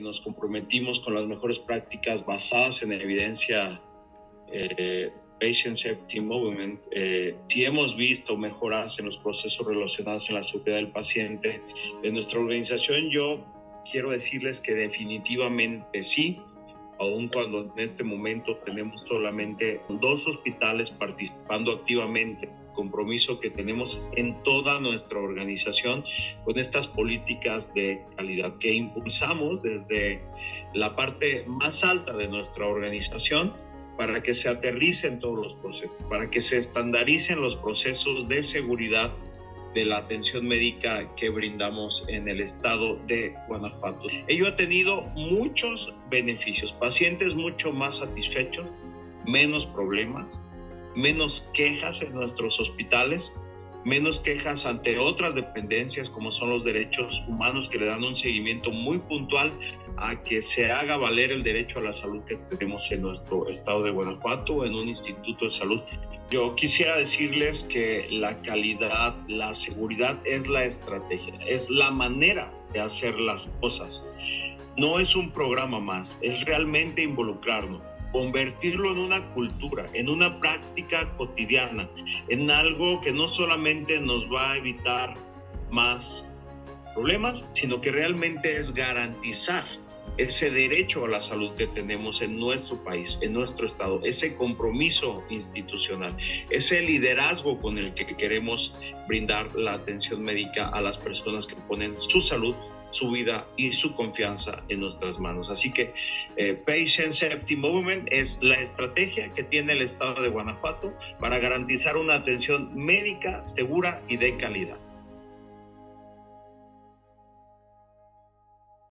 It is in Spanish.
nos comprometimos con las mejores prácticas basadas en evidencia eh, Patient Safety Movement, eh, si hemos visto mejoras en los procesos relacionados en la seguridad del paciente de nuestra organización, yo quiero decirles que definitivamente sí, aun cuando en este momento tenemos solamente dos hospitales participando activamente, compromiso que tenemos en toda nuestra organización con estas políticas de calidad que impulsamos desde la parte más alta de nuestra organización para que se aterricen todos los procesos, para que se estandaricen los procesos de seguridad de la atención médica que brindamos en el estado de Guanajuato. Ello ha tenido muchos beneficios, pacientes mucho más satisfechos, menos problemas, menos quejas en nuestros hospitales, menos quejas ante otras dependencias como son los derechos humanos que le dan un seguimiento muy puntual a que se haga valer el derecho a la salud que tenemos en nuestro estado de Guanajuato, en un instituto de salud. Yo quisiera decirles que la calidad, la seguridad es la estrategia, es la manera de hacer las cosas. No es un programa más, es realmente involucrarnos convertirlo en una cultura, en una práctica cotidiana, en algo que no solamente nos va a evitar más problemas, sino que realmente es garantizar ese derecho a la salud que tenemos en nuestro país, en nuestro estado, ese compromiso institucional, ese liderazgo con el que queremos brindar la atención médica a las personas que ponen su salud su vida y su confianza en nuestras manos. Así que eh, Patient Safety Movement es la estrategia que tiene el Estado de Guanajuato para garantizar una atención médica segura y de calidad.